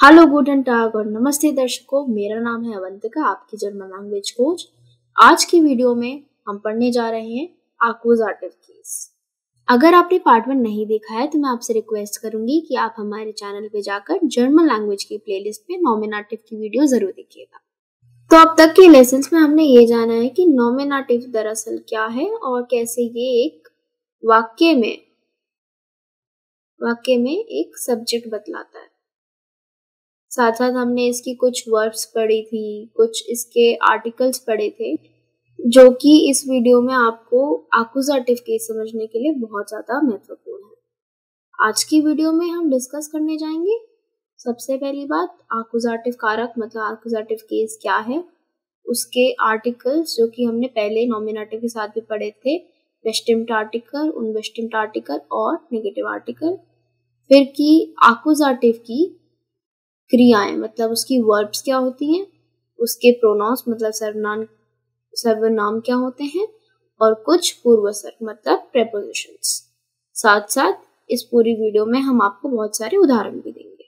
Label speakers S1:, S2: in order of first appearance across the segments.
S1: Hello Gooden टाग और नमस्ते दर्शकों। मेरा नाम है अवंतिका, आपकी जर्मन लैंग्वेज कोच आज की वीडियो में हम पढ़ने जा रहे हैं आकुजाटिव केस अगर आपने पार्ट वन नहीं देखा है तो मैं आपसे रिक्वेस्ट करूँगी कि आप हमारे चैनल पे जाकर जर्मन लैंग्वेज की प्लेलिस्ट में नॉमिनाटिव की वीडियो ज़रूर देखिएगा। तो अब तक के लेसन में हमने ये जाना है कि नॉमिनेटिव दरअसल क्या है और कैसे ये एक वाक्य में वाक्य में एक सब्जेक्ट बतलाता है। साथ साथ हमने इसकी कुछ वर्ब्स पढ़ी थी, कुछ इसके आर्टिकल्स पढ़े थे, जो कि इस वीडियो में आपको आकुजाटिव केस समझने के लिए बहुत ज़्यादा महत्वपूर्ण है। आज की वीडियो में हम डिस्कस करने जाएँगे। सबसे पहली बात आकुजाटिव कारक मतलब आकुजाटिव केस क्या है? उसके आर्टिकल्स जो कि हमने पहले नॉमिनेटिव के साथ भी पढ़े थे वेस्टिम्ट आर्टिकल उन वेस्टिम्ट आर्टिकल और नेगेटिव आर्टिकल फिर की आकुजाटिव की क्रियाएँ मतलब उसकी वर्ब्स क्या होती हैं, उसके प्रोनाउंस मतलब सर्वनाम सर्वनाम क्या होते हैं, और कुछ पूर्व सर्ग मतलब प्रेपोजिशंस साथ साथ इस पूरी वीडियो में हम आपको बहुत सारे उदाहरण भी देंगे।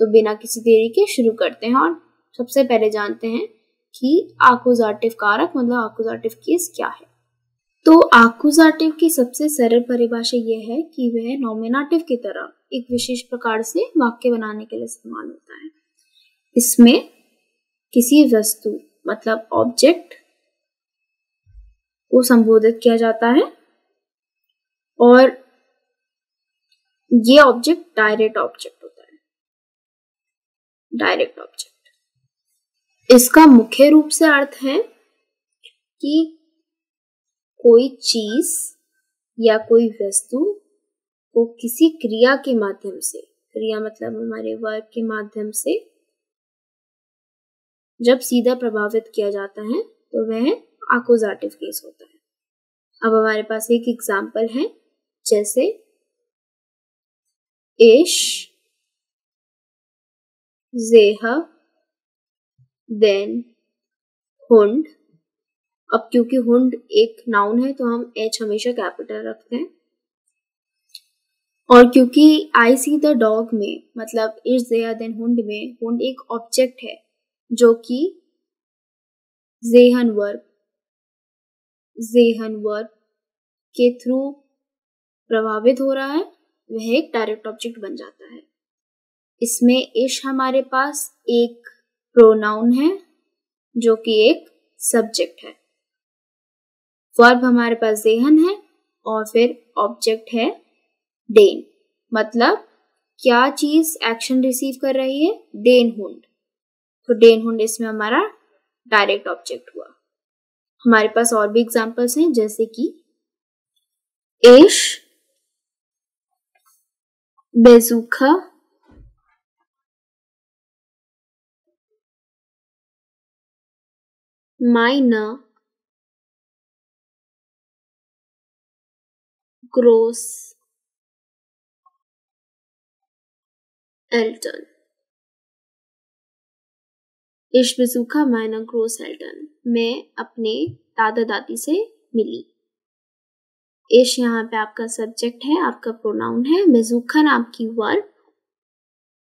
S1: तो बिना किसी देरी के शुरू करते हैं, और सबसे पहले जानते हैं कि आकोजाटिव कारक मतलब आकोजाटिव केस क्या है। तो आकुजाटिव की सबसे सरल परिभाषा यह है कि वह नॉमिनाटिव की तरह एक विशेष प्रकार से वाक्य बनाने के लिए इस्तेमाल होता है। इसमें किसी वस्तु मतलब ऑब्जेक्ट को संबोधित किया जाता है और ये ऑब्जेक्ट डायरेक्ट ऑब्जेक्ट होता है। डायरेक्ट ऑब्जेक्ट इसका मुख्य रूप से अर्थ है कि कोई चीज़ या कोई वस्तु को किसी क्रिया के माध्यम से, क्रिया मतलब हमारे वर्ग के माध्यम से जब सीधा प्रभावित किया जाता है तो वह आकोजाटिव केस होता है। अब हमारे पास एक एग्ज़ाम्पल है, जैसे एश जेह देन हुंड अब क्योंकि हुंड एक नाउन है तो हम एच हमेशा कैपिटल रखते हैं। और क्योंकि आई सी द डॉग में मतलब इज़ देयर देन हुंड में, हुंड एक ऑब्जेक्ट है, जो कि जेहन वर्ब जेहन वर्ब के थ्रू प्रभावित हो रहा है, वह एक डायरेक्ट ऑब्जेक्ट बन जाता है। इसमें इश हमारे पास एक प्रोनाउन है, जो कि एक सब्जेक्ट है। वर्ब हमारे पास जेहन है और फिर ऑब्जेक्ट है डेन मतलब क्या चीज़ एक्शन रिसीव कर रही है? डेन हुंड तो डेन हुंड इसमें हमारा डायरेक्ट ऑब्जेक्ट हुआ। हमारे पास और भी एग्जांपल्स हैं, जैसे कि एश बेजुखा माइना ग्रोस एल्टन इश्बजुखा माइना ग्रोस एल्टन मैं अपने दादा दादी से मिली। इश यहाँ पे आपका सब्जेक्ट है, आपका प्रोनाउन है मेजुखन आपकी वर्ब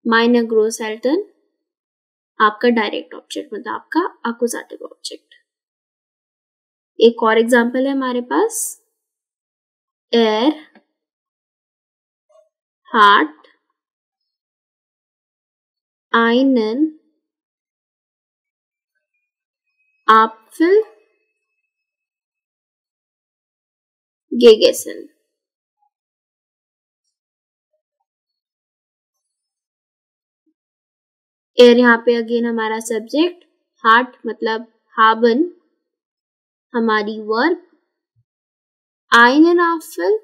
S1: माइना ग्रोस एल्टन आपका डायरेक्ट ऑब्जेक्ट मतलब आपका अकुजाटिव ऑब्जेक्ट एक और एग्जांपल है हमारे पास एयर हार्ट einen Apfel gegessen. एयर यहाँ पे अगेन हमारा सब्जेक्ट हार्ट मतलब हाबन हमारी वर्ब आइन आफिल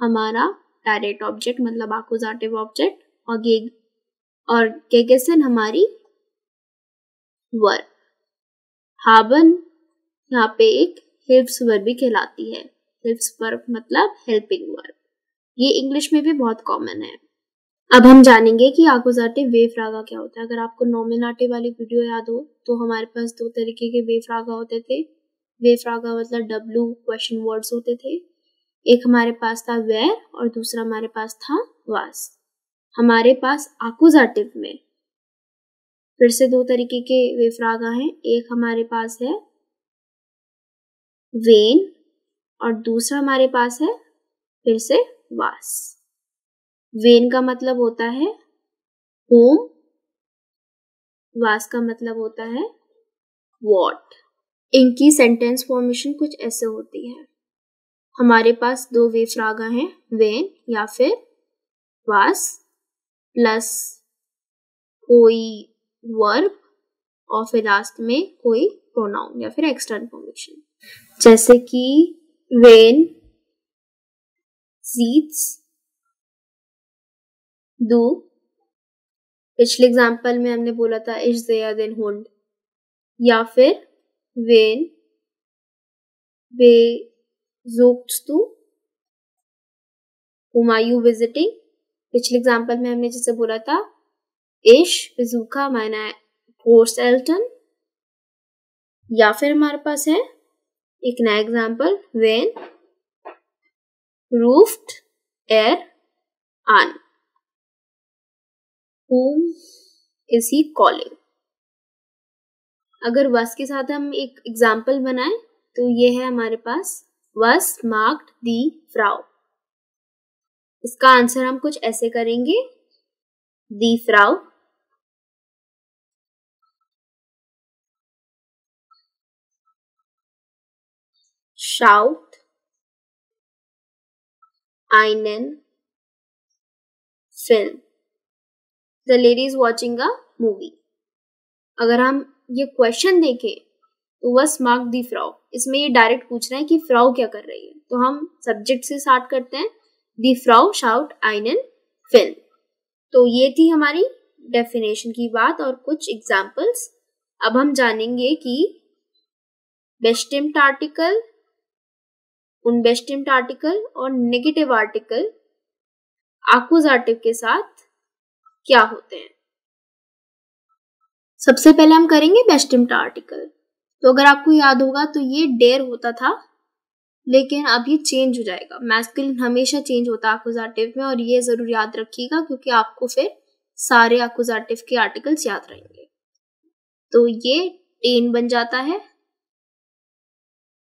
S1: हमारा डायरेक्ट ऑब्जेक्ट मतलब आकुजाटिव ऑब्जेक्ट, और गेग और केकेसन हमारी वर्ब हाबन यहाँ पे एक हिल्प्स वर्ब भी कहलाती है। हिल्प्स वर्ब मतलब हेल्पिंग वर्ब ये इंग्लिश में भी बहुत कॉमन है। अब हम जानेंगे कि आकोजाटिव वेव रागा क्या होता है। अगर आपको नॉमिनाटिव वाली वीडियो याद हो तो हमारे पास दो तरीके के वेव रागा होते थे। वेव रागा मतलब डब्लू क्वेश्चन वर्ड्स होते थे। एक हमारे पास था वेर और दूसरा हमारे पास था वास हमारे पास आकुजाटिव में। फिर से दो तरीके के वेफ्रागा हैं। एक हमारे पास है वेन और दूसरा हमारे पास है फिर से वास वेन का मतलब होता है होम वास का मतलब होता है वॉट इनकी सेंटेंस फॉर्मेशन कुछ ऐसे होती है। हमारे पास दो वेफ्रागा हैं वेन या फिर वास प्लस कोई वर्ब और फिर लास्ट में कोई प्रोनाउन या फिर एक्स्ट्रा इन्फॉर्मेशन जैसे कि वेन सीड्स दो पिछले एग्ज़ाम्पल में हमने बोला था इश देयर देन होल्ड या फिर वे जोक्स टू whom are you visiting? पिछले एग्ज़ाम्पल में हमने जैसे बोला था इश बेजूका मायना कोर्स एल्टन या फिर हमारे पास है एक नया एग्ज़ाम्पल वेन रूफ्ड एयर आन whom is he calling? अगर वस के साथ हम एक एग्ज़ाम्पल बनाए तो ये है हमारे पास वस मार्क्ड दी फ्राउ इसका आंसर हम कुछ ऐसे करेंगे दी फ्राउ einen. Film. The lady is watching a movie. अगर हम ये क्वेश्चन देखे तो वस मार्क दी फ्राउ इसमें ये डायरेक्ट पूछ रहे हैं कि फ्राउ क्या कर रही है। तो हम सब्जेक्ट से स्टार्ट करते हैं। दी फ्राउ शाउट आइनन फ़िल्म तो ये थी हमारी डेफिनेशन की बात और कुछ एग्जाम्पल्स अब हम जानेंगे कि बेस्टिम्ट आर्टिकल उनबेस्टिम्ट आर्टिकल और नेगेटिव आर्टिकल आकुजाटिव के साथ क्या होते हैं। सबसे पहले हम करेंगे बेस्टिम्ट आर्टिकल तो अगर आपको याद होगा तो ये डेयर होता था, लेकिन अब ये चेंज हो जाएगा. मैस्कुलिन हमेशा चेंज होता है आकुजाटिव में, और ये ज़रूर याद रखिएगा, क्योंकि आपको फिर सारे आकुजाटिव के आर्टिकल्स याद रहेंगे. तो ये टेन बन जाता है.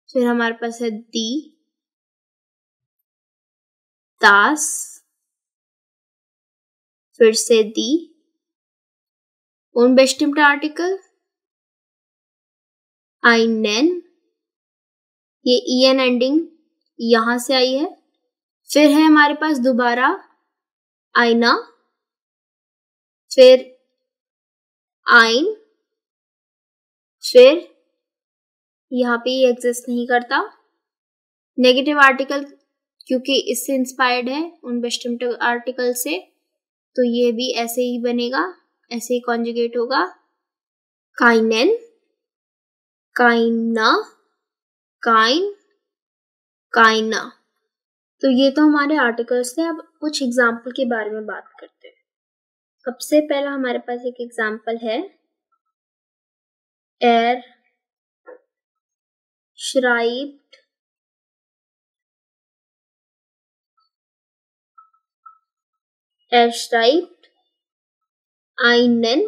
S1: फिर हमारे पास है दी, दास, फिर से दी आर्टिकल आई नेन ये ई एन एंडिंग यहाँ से आई है। फिर है हमारे पास दोबारा आईना। फिर आइन फिर यहाँ पे ये एग्जिस्ट नहीं करता। नेगेटिव आर्टिकल क्योंकि इससे इंस्पायर्ड है उन वेस्टर्न आर्टिकल से तो ये भी ऐसे ही बनेगा। ऐसे ही कॉन्जुगेट होगा। काइनेन काइना काइन काइना तो ये तो हमारे आर्टिकल्स थे, अब कुछ एग्ज़ाम्पल के बारे में बात करते हैं। सबसे पहला हमारे पास एक एग्ज़ाम्पल है। एर श्राइब्ड schreibt einen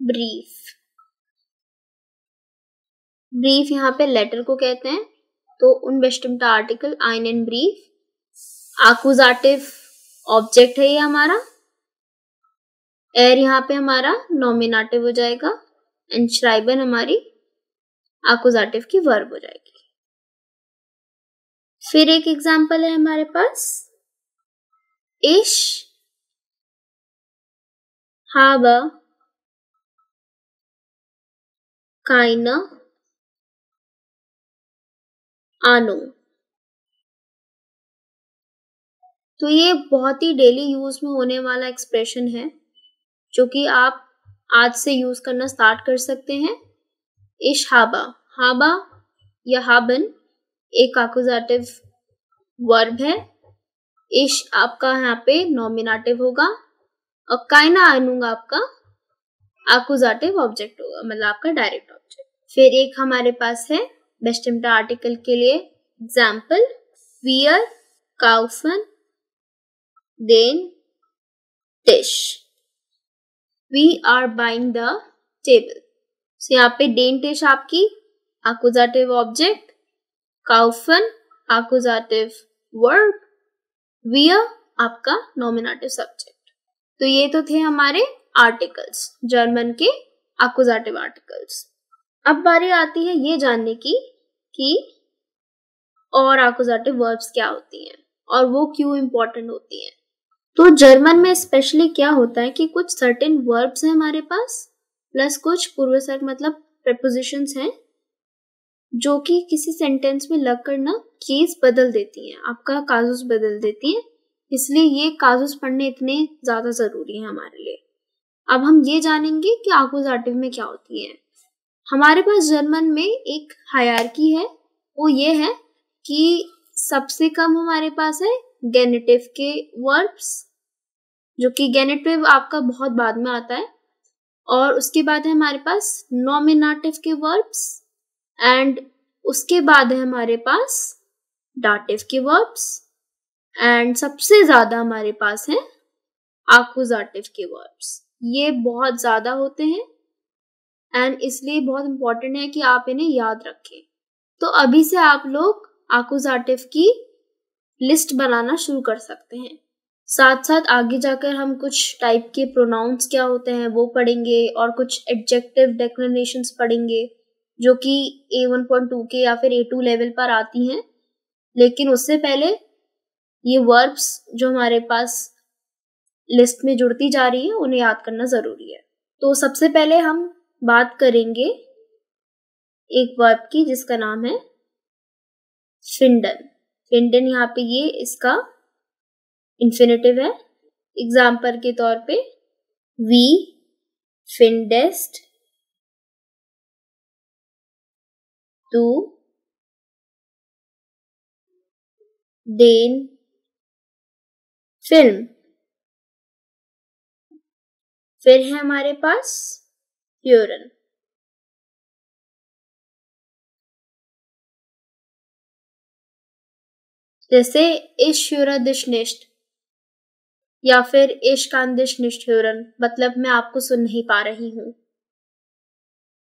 S1: ब्रीफ ब्रीफ यहाँ पे लेटर को कहते हैं तो उन बेस्टम्ड आर्टिकल आइन एंड ब्रीफ आकुजाटिव ऑब्जेक्ट है ये हमारा एर यहाँ पे हमारा नॉमिनाटिव हो जाएगा एंड श्राइबन हमारी आकुजाटिव की वर्ब हो जाएगी। फिर एक एग्ज़ाम्पल है हमारे पास इश habe keine आनो तो ये बहुत ही डेली यूज़ में होने वाला एक्सप्रेशन है, जो कि आप आज से यूज़ करना स्टार्ट कर सकते हैं। इश हाबा। हाबा या हाबन एक आकुजाटिव वर्ब है। इश आपका यहाँ पे नॉमिनाटिव होगा। और काइना आनूँगा आपका आकुजाटिव ऑब्जेक्ट होगा मतलब आपका डायरेक्ट ऑब्जेक्ट फिर एक हमारे पास है बेस्ट आर्टिकल के लिए एग्ज़ाम्पल वियर काउफन देन टिश we are buying the table so यहाँ पे डेंट आपकी accusative ऑब्जेक्ट काउफन accusative वर्ब वियर आपका नॉमिनेटिव सब्जेक्ट तो ये तो थे हमारे आर्टिकल्स जर्मन के accusative आर्टिकल्स अब बारी आती है ये जानने की कि और accusative वर्ब्स क्या होती हैं और वो क्यों इंपॉर्टेंट होती हैं। तो जर्मन में स्पेशली क्या होता है कि कुछ सर्टेन वर्ब्स हैं हमारे पास प्लस कुछ पूर्वसर्ग मतलब प्रपोजिशंस हैं, जो कि किसी सेंटेंस में लग कर ना केस बदल देती हैं, आपका काजुस बदल देती हैं। इसलिए ये काजुस पढ़ने इतने ज़्यादा ज़रूरी है हमारे लिए। अब हम ये जानेंगे कि आकुजाटिव में क्या होती है। हमारे पास जर्मन में एक हायरकी है, वो ये है कि सबसे कम हमारे पास है गेनेटिव के वर्ब्स जो कि गेनेटिव आपका बहुत बाद में आता है, और उसके बाद है हमारे पास नॉमिनाटिव के वर्ब्स एंड उसके बाद है हमारे पास डाटिव के वर्ब्स एंड सबसे ज़्यादा हमारे पास है आकुजाटिव के वर्ब्स ये बहुत ज़्यादा होते हैं एंड इसलिए बहुत इंपॉर्टेंट है कि आप इन्हें याद रखें. तो अभी से आप लोग आकुजाटिव की लिस्ट बनाना शुरू कर सकते हैं. साथ साथ आगे जाकर हम कुछ टाइप के प्रोनाउंस क्या होते हैं वो पढ़ेंगे और कुछ एडजेक्टिव डेक्लेनेशन पढ़ेंगे जो कि ए वन पॉइंट टू के या फिर ए टू लेवल पर आती हैं. लेकिन उससे पहले ये वर्ब्स जो हमारे पास लिस्ट में जुड़ती जा रही है, उन्हें याद करना ज़रूरी है। तो सबसे पहले हम बात करेंगे एक वर्ब की, जिसका नाम है फिंडन फिंडन यहाँ पे ये इसका इन्फिनेटिव है। एग्ज़ाम्पल के तौर पे वी फिंडेस्ट टू देन फ़िल्म। फिर है हमारे पास यूरन। जैसे इश्यूरा दिशनिष्ठ, या फिर इश्कांदिश निष्ठुरन मतलब मैं आपको सुन नहीं पा रही हूँ।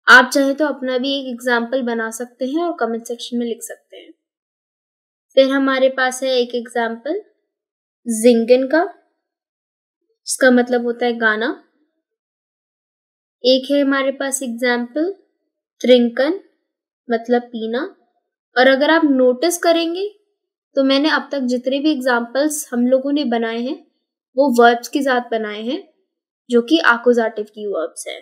S1: आप चाहे तो अपना भी एक एग्ज़ाम्पल बना सकते हैं और कमेंट सेक्शन में लिख सकते हैं। फिर हमारे पास है एक एग्ज़ाम्पल जिंगन का। इसका मतलब होता है गाना। एक है हमारे पास एग्ज़ाम्पल त्रिंकन मतलब पीना। और अगर आप नोटिस करेंगे तो मैंने अब तक जितने भी एग्जाम्पल्स हम लोगों ने बनाए हैं, वो वर्ब्स के साथ बनाए हैं, जो कि आकोजाटिव की वर्ब्स है।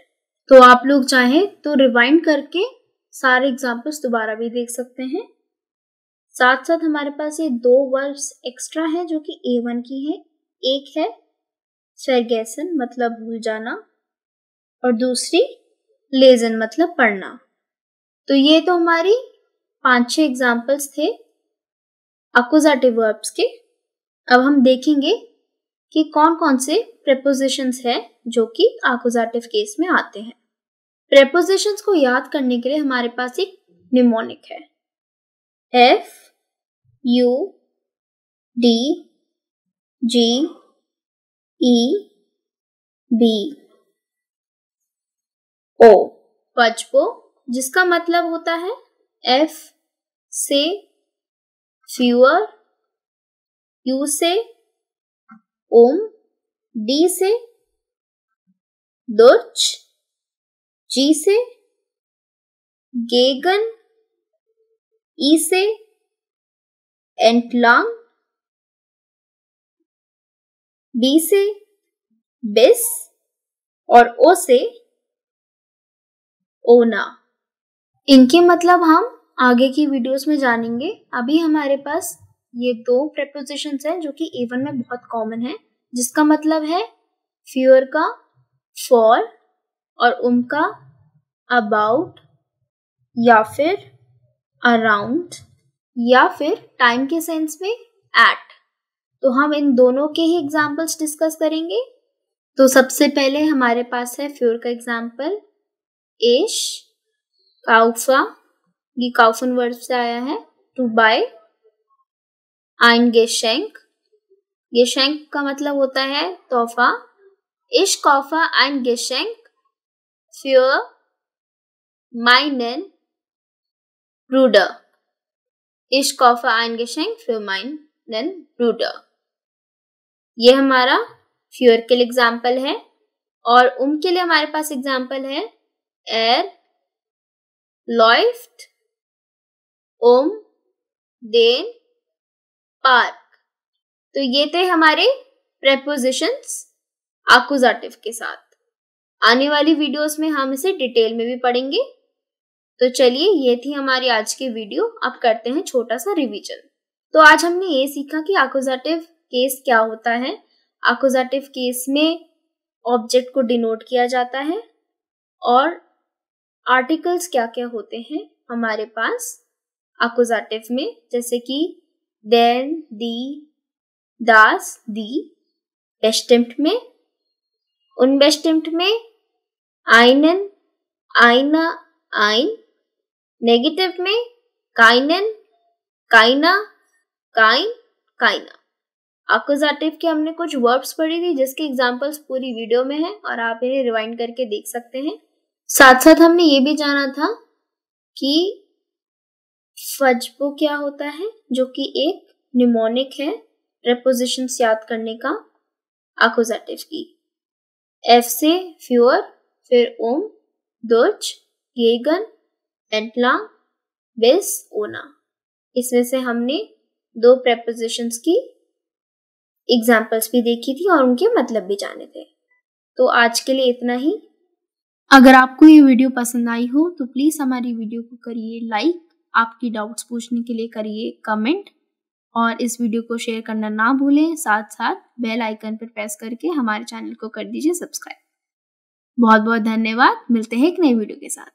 S1: तो आप लोग चाहें तो रिवाइंड करके सारे एग्जाम्पल्स दोबारा भी देख सकते हैं। साथ साथ हमारे पास ये दो वर्ब्स एक्स्ट्रा है जो कि ए वन की है। एक है फेगैसन मतलब भूल जाना, और दूसरी लेजन मतलब पढ़ना। तो ये तो हमारी पाँच छह एग्जाम्पल्स थे अकोजाटिव वर्ब्स के। अब हम देखेंगे कि कौन कौन से प्रेपोजिशंस है जो कि आकुजाटिव केस में आते हैं। प्रेपोजिशंस को याद करने के लिए हमारे पास एक निमोनिक है। F U D G E B O पचपो, जिसका मतलब होता है एफ़ से फ्यूअर यू से ओम डी से दुर्च जी से गेगन ई से एंटलांग बी से बिस, और ओ से ओना। इनके मतलब हम आगे की वीडियोस में जानेंगे। अभी हमारे पास ये दो प्रेपोजिशन हैं जो कि एवन में बहुत कॉमन है, जिसका मतलब है फ्यूअर का फॉर और उनका अबाउट या फिर अराउंड या फिर टाइम के सेंस में एट तो हम इन दोनों के ही एग्जाम्पल्स डिस्कस करेंगे। तो सबसे पहले हमारे पास है फ्योर का एग्ज़ाम्पल एश काउफा ये काउफन वर्ड से आया है टू बाय आइन गेशेंक ये शेंक का मतलब होता है तोहफा। इश kaufe ein Geschenk für meinen Bruder. Ich kaufe ein Geschenk für meinen Bruder. ये हमारा फ्योर के लिए एग्ज़ाम्पल है और उम के लिए हमारे पास एग्ज़ाम्पल है एर लॉफ्ट ओम, देन, पार्क। तो ये थे हमारे प्रेपोजिशंस आकुजाटिव के साथ। आने वाली वीडियोस में हम इसे डिटेल में भी पढ़ेंगे। तो चलिए, ये थी हमारी आज की वीडियो। अब करते हैं छोटा सा रिवीजन तो आज हमने ये सीखा कि आकुजाटिव केस क्या होता है। आकुजाटिव केस में ऑब्जेक्ट को डिनोट किया जाता है और आर्टिकल्स क्या क्या होते हैं हमारे पास आकुजाटिव में, जैसे कि देन दी दास दी बेस्टिम्ट में उन बेस्टिम्ट में, आइनन, आइना, आइन नेगेटिव में काइनन काइना काइन काइना अकोजाटिव के हमने कुछ वर्ब्स पढ़ी थी, जिसके एग्जांपल्स पूरी वीडियो में है और आप इन्हें रिवाइंड करके देख सकते हैं। साथ साथ हमने ये भी जाना था कि फजबो क्या होता है, जो कि एक निमोनिक है प्रेपोजिशन याद करने का अकोजाटिव की। एफ़ से फ्योर फिर ओम दुर्च गेगन एंटला बिस ओना इसमें से हमने दो प्रेपोजिशंस की एग्जाम्पल्स भी देखी थी और उनके मतलब भी जाने थे। तो आज के लिए इतना ही। अगर आपको ये वीडियो पसंद आई हो तो प्लीज़ हमारी वीडियो को करिए लाइक आपकी डाउट्स पूछने के लिए करिए कमेंट और इस वीडियो को शेयर करना ना भूलें। साथ साथ बेल आइकन पर प्रेस करके हमारे चैनल को कर दीजिए सब्सक्राइब बहुत बहुत धन्यवाद। मिलते हैं एक नई वीडियो के साथ।